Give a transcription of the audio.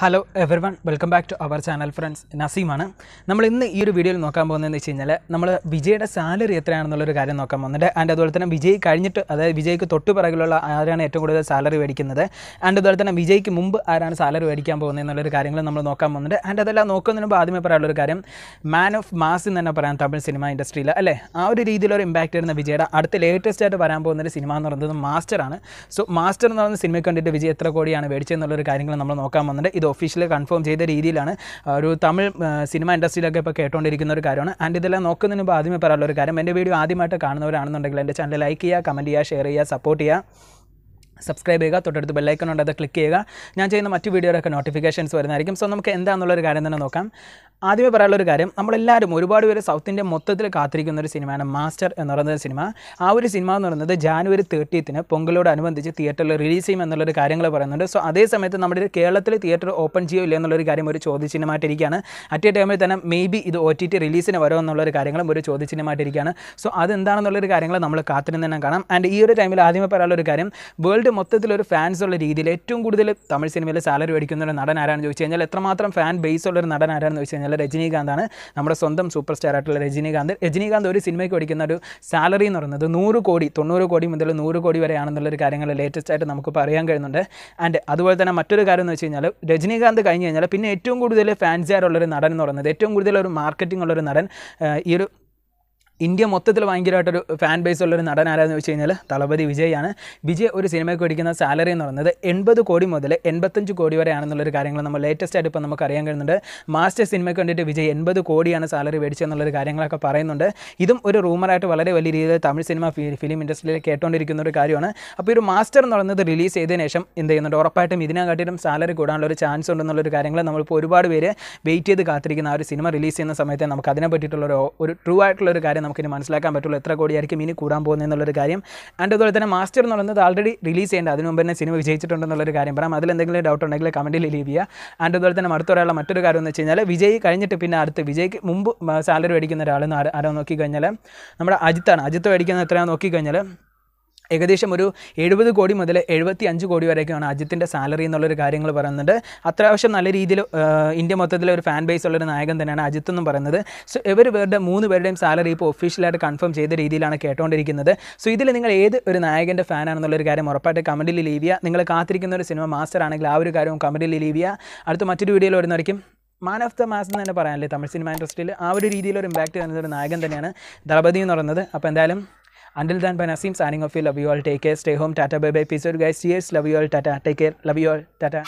Hello every one welcome back to our channel friends നസീമാണ് നമ്മൾ ഇന്ന് ഈ ഒരു വീഡിയോയിൽ നോക്കാൻ പോകുന്നതെന്ന് വെച്ച് കഴിഞ്ഞാൽ നമ്മൾ വിജയുടെ സാലറി എത്രയാണെന്നുള്ളൊരു കാര്യം നോക്കാൻ പോകുന്നുണ്ട്. ആൻഡ് അതുപോലെ തന്നെ വിജയ് കഴിഞ്ഞിട്ട് അതായത് വിജയ്ക്ക് തൊട്ട് പിറകിലുള്ള ആരാണ് ഏറ്റവും കൂടുതൽ സാലറി മേടിക്കുന്നത്? ആൻഡ് അതുപോലെ തന്നെ വിജയ്ക്ക് മുമ്പ് ആരാണ് സാലറി മേടിക്കാൻ പോകുന്നത് എന്നുള്ളൊരു കാര്യങ്ങൾ നമ്മൾ നോക്കാൻ പോകുന്നുണ്ട്. ആൻഡ് അതെല്ലാം നോക്കുന്നതിന് മുമ്പ് ആദ്യമേ പറയാനുള്ളൊരു കാര്യം മാൻ ഓഫ് മാസ് എന്ന് തന്നെ പറയാം തമിഴ് സിനിമ ഇൻഡസ്ട്രിയിൽ അല്ലേ? ആ ഒരു രീതിയിലൊരു ഇമ്പാക്റ്റ് വരുന്ന വിജയുടെ അടുത്ത ലേറ്റസ്റ്റ് ആയിട്ട് വരാൻ പോകുന്ന ഒരു സിനിമ എന്ന് പറയുന്നത് മാസ്റ്ററാണ് സോ മാസ്റ്റർ എന്ന് പറയുന്ന സിനിമ കണ്ടിട്ട് വിജയ് എത്ര കോടിയാണ് മേടിച്ചതെന്നുള്ളൊരു കാര്യങ്ങൾ നമ്മൾ നോക്കാൻ പോകുന്നുണ്ട്. ഇത് ഒഫീഷ്യലി കൺഫേം ചെയ്ത രീതിയിലാണ് ഒരു തമിഴ് സിനിമ ഇൻഡസ്ട്രിയിലൊക്കെ ഇപ്പോൾ കേട്ടുകൊണ്ടിരിക്കുന്ന ഒരു കാര്യമാണ്. ആൻഡ് ഇതെല്ലാം നോക്കുന്നതിന് മുമ്പ് ആദ്യമേ പറയാനുള്ള ഒരു കാര്യം എന്റെ വീഡിയോ ആദ്യമായിട്ട് കാണുന്നവരാണെന്നുണ്ടെങ്കിൽ എന്റെ ചാനൽ ലൈക്ക് ചെയ്യുക കമന്റ് ചെയ്യുക ഷെയർ ചെയ്യുക സപ്പോർട്ട് ചെയ്യുക സബ്സ്ക്രൈബ് ചെയ്യുക തൊട്ടടുത്ത് ബെല്ലൈക്കൺ ഉണ്ട് അത് ക്ലിക്ക് ചെയ്യുക. ഞാൻ ചെയ്യുന്ന മറ്റു വീഡിയോയിലൊക്കെ നോട്ടിഫിക്കേഷൻസ് വരുന്നതായിരിക്കും. സോ നമുക്ക് എന്താണെന്നുള്ളൊരു കാര്യം തന്നെ നോക്കാം. ആദ്യമേ പറയാനുള്ളൊരു കാര്യം നമ്മളെല്ലാവരും ഒരുപാട് പേര് സൗത്ത് ഇന്ത്യ മൊത്തത്തിൽ കാത്തിരിക്കുന്ന ഒരു സിനിമയാണ് മാസ്റ്റർ എന്ന് പറയുന്ന സിനിമ. ആ ഒരു സിനിമ എന്ന് പറയുന്നത് ജാനുവരി തേർട്ടീത്തിന് പൊങ്കലോടനുബന്ധിച്ച് തിയേറ്ററിൽ റിലീസ് ചെയ്യും എന്നുള്ളൊരു കാര്യങ്ങൾ പറയുന്നുണ്ട്. സോ അതേ സമയത്ത് നമ്മുടെ കേരളത്തിൽ തിയേറ്റർ ഓപ്പൺ ചെയ്യോ ഇല്ല എന്നുള്ളൊരു കാര്യം ഒരു ചോദ്യചിഹ്നമായിട്ടിരിക്കുകയാണ്. അറ്റ് എ ടൈമിൽ തന്നെ മേ ബി ഇത് ഒ ടി ടി റിലീസിന് വരുമോ എന്നുള്ളൊരു കാര്യങ്ങളും ഒരു ചോദ്യചിഹ്നമായിട്ടിരിക്കുകയാണ്. സോ അതെന്താണെന്നുള്ളൊരു കാര്യങ്ങൾ നമ്മൾ കാത്തിരുന്ന് തന്നെ കാണാം. ആൻഡ് ഈ ഒരു ടൈമിൽ ആദ്യമേ പറയാനുള്ള ഒരു കാര്യം വേൾഡ് മൊത്തത്തിലൊരു ഫാൻസ് ഉള്ള രീതിയിൽ ഏറ്റവും കൂടുതൽ തമിഴ് സിനിമയിൽ സാലറി മേടിക്കുന്ന ഒരു നടൻ ആരാണെന്ന് ചോദിച്ചു കഴിഞ്ഞാൽ എത്രമാത്രം ഫാൻ ബേസ് ഉള്ള ഒരു നടൻ ആരാണെന്ന് ചോദിച്ചു കഴിഞ്ഞാൽ രജനീകാന്താണ്. നമ്മുടെ സ്വന്തം സൂപ്പർ സ്റ്റാർ ആയിട്ടുള്ള രജനീകാന്ത്. രജനീകാന്ത് ഒരു സിനിമയ്ക്ക് ഓടിക്കുന്ന ഒരു സാലറി എന്ന് പറയുന്നത് നൂറ് കോടി തൊണ്ണൂറ് കോടി മുതൽ നൂറ് കോടി വരെയാണെന്നുള്ളൊരു കാര്യങ്ങൾ ലേറ്റസ്റ്റ് ആയിട്ട് നമുക്ക് പറയാൻ കഴിയുന്നുണ്ട്. ആൻഡ് അതുപോലെ തന്നെ മറ്റൊരു കാര്യം എന്ന് വെച്ച് കഴിഞ്ഞാൽ രജനീകാന്ത് കഴിഞ്ഞ് കഴിഞ്ഞാൽ പിന്നെ ഏറ്റവും കൂടുതൽ ഫാൻസുകാരുള്ളൊരു നടൻ എന്ന് പറയുന്നത് ഏറ്റവും കൂടുതൽ ഒരു മാർക്കറ്റിംഗ് ഉള്ളൊരു നടൻ ഈ ഒരു ഇന്ത്യ മൊത്തത്തിൽ ഭയങ്കരമായിട്ടൊരു ഫാൻ ബേസ് ഉള്ളൊരു നടൻ ആരാന്ന് വെച്ച് കഴിഞ്ഞാൽ തളപതി വിജയാണ് വിജയ് ഒരു സിനിമയ്ക്ക് മേടിക്കുന്ന സാലറി എന്ന് പറയുന്നത് എൺപത് കോടി മുതൽ എൺപത്തഞ്ച് കോടി വരെയാണെന്നുള്ളൊരു കാര്യങ്ങൾ നമ്മൾ ലേറ്റസ്റ്റ് ആയിട്ട് ഇപ്പോൾ നമുക്ക് അറിയാൻ കഴിയുന്നുണ്ട്. മാസ്റ്റർ സിനിമയ്ക്ക് വേണ്ടിയിട്ട് വിജയ് എൺപത് കോടിയാണ് സാലറി മേടിച്ചതെന്നുള്ളൊരു കാര്യങ്ങളൊക്കെ പറയുന്നുണ്ട്. ഇതും ഒരു റൂമറായിട്ട് വളരെ വലിയ രീതിയിൽ തമിഴ് സിനിമ ഫിലിം ഇൻഡസ്ട്രിയിൽ കേട്ടുകൊണ്ടിരിക്കുന്ന ഒരു കാര്യമാണ്. അപ്പോൾ ഒരു മാസ്റ്റർ എന്ന് പറയുന്നത് റിലീസ് ചെയ്തതിന് ശേഷം എന്ത് ചെയ്യുന്നുണ്ട്? ഉറപ്പായിട്ടും ഇതിനെക്കാട്ടിലും സാലറി കൂടാനുള്ള ഒരു ചാൻസ് ഉണ്ടെന്നുള്ളൊരു കാര്യങ്ങൾ നമ്മളിപ്പോൾ ഒരുപാട് പേര് വെയിറ്റ് ചെയ്ത് കാത്തിരിക്കുന്ന ആ ഒരു സിനിമ റിലീസ് ചെയ്യുന്ന സമയത്ത് നമുക്ക് അതിനെ പറ്റിയിട്ടുള്ള ഒരു ട്രൂ ആയിട്ടുള്ള ഒരു കാര്യം നമുക്കിനി മനസ്സിലാക്കാൻ പറ്റുള്ളൂ എത്ര കോടിയായിരിക്കും ഇനി കൂടാൻ പോകുന്നത് എന്നുള്ളൊരു കാര്യം. ആൻഡ് അതുപോലെ തന്നെ മാസ്റ്റർ എന്ന് പറയുന്നത് ആൾറെഡി റിലീസ് ചെയ്യേണ്ട അതിന് മുമ്പ് തന്നെ സിനിമ വിജയിച്ചിട്ടുണ്ടെന്നുള്ളൊരു കാര്യം പറയാം. അതിലെന്തെങ്കിലും ഡൗട്ട് ഉണ്ടെങ്കിൽ കമന്റിൽ ലീവ് ചെയ്യുക. ആൻഡ് അതുപോലെ തന്നെ അടുത്ത മറ്റൊരു കാര്യം എന്ന് വെച്ച് കഴിഞ്ഞാൽ വിജയ് കഴിഞ്ഞിട്ട് പിന്നെ അടുത്ത് വിജയ്ക്ക് മുമ്പ് സാലറി മേടിക്കുന്ന ഒരാളെന്ന് ആരോ നോക്കി നോക്കിക്കഴിഞ്ഞാൽ നമ്മുടെ അജിത്താണ്. അജിത്ത് മേടിക്കുന്ന എത്രയാണെന്ന് നോക്കിക്കഴിഞ്ഞാൽ ഏകദേശം ഒരു എഴുപത് കോടി മുതൽ എഴുപത്തി അഞ്ച് കോടി വരെയൊക്കെയാണ് അജിത്തിന്റെ സാലറി എന്നുള്ളൊരു കാര്യങ്ങൾ പറയുന്നുണ്ട് അത്യാവശ്യം നല്ല രീതിയിൽ ഇന്ത്യ മൊത്തത്തിലെ ഒരു ഫാൻ ബേസ് ഉള്ളൊരു നായകൻ തന്നെയാണ് അജിത്ത് എന്നും പറയുന്നത്. സോ ഇവർ പേരുടെ മൂന്ന് പേരുടെയും സാലറി ഇപ്പോൾ ഒഫീഷ്യലായിട്ട് കൺഫേം ചെയ്ത രീതിയിലാണ് കേട്ടുകൊണ്ടിരിക്കുന്നത് സോ ഇതിൽ നിങ്ങൾ ഏത് ഒരു നായകന്റെ ഫാനാണെന്നുള്ളൊരു കാര്യം ഉറപ്പായിട്ട് കമന്റിൽ ലീവ് ചെയ്യുക. നിങ്ങൾ കാത്തിരിക്കുന്ന ഒരു സിനിമ മാസ്റ്റർ ആണെങ്കിൽ ആ ഒരു കാര്യവും കമന്റിൽ ലീവ് ചെയ്യുക. അടുത്ത മറ്റൊരു വീഡിയോയിൽ വരുന്നതായിരിക്കും മാൻ ഓഫ് ദ മാസ് എന്ന് തന്നെ പറയാനല്ലേ? തമിഴ് സിനിമ ഇൻഡസ്ട്രിയിൽ ആ ഒരു രീതിയിലൊരു ഇമ്പാക്റ്റ് വരുന്ന ഒരു നായകൻ തന്നെയാണ് ദളപതി എന്ന് പറയുന്നത്. അപ്പോൾ എന്തായാലും Until then, by Naseem signing off. You love you all. Take care. Stay home. Tata. Bye bye. Peace out, guys. Cheers. Love you all. Tata. Take care. Love you all. Tata.